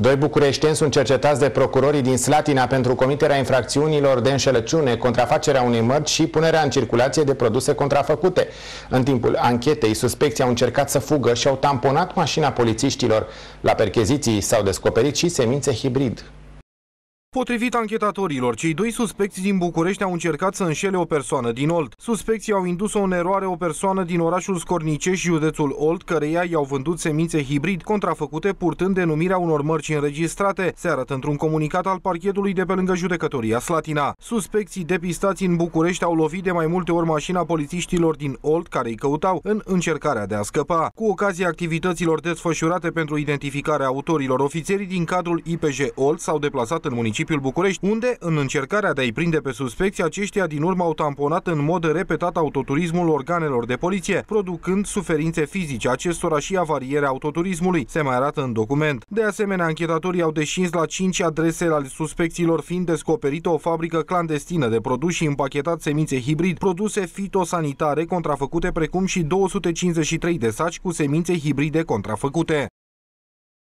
Doi bucureșteni sunt cercetați de procurorii din Slatina pentru comiterea infracțiunilor de înșelăciune, contrafacerea unei mărci și punerea în circulație de produse contrafăcute. În timpul anchetei, suspecții au încercat să fugă și au tamponat mașina polițiștilor. La percheziții s-au descoperit și semințe hibrid. Potrivit anchetatorilor, cei doi suspecți din București au încercat să înșele o persoană din Olt. Suspecții au indus-o în eroare o persoană din orașul Scornicești, județul Olt, căreia i-au vândut semințe hibrid contrafăcute purtând denumirea unor mărci înregistrate, se arată într-un comunicat al parchetului de pe lângă judecătoria Slatina. Suspecții depistați în București au lovit de mai multe ori mașina polițiștilor din Olt care îi căutau în încercarea de a scăpa. Cu ocazia activităților desfășurate pentru identificarea autorilor, ofițerii din cadrul IPJ Olt s-au deplasat în municipiul municipiul București, unde, în încercarea de a-i prinde pe suspecții, aceștia din urmă au tamponat în mod repetat autoturismul organelor de poliție, producând suferințe fizice acestora și avariere autoturismului, se mai arată în document. De asemenea, anchetatorii au deșins la 5 adrese ale suspecțiilor fiind descoperită o fabrică clandestină de produs și împachetat semințe hibrid, produse fitosanitare contrafăcute, precum și 253 de saci cu semințe hibride contrafăcute.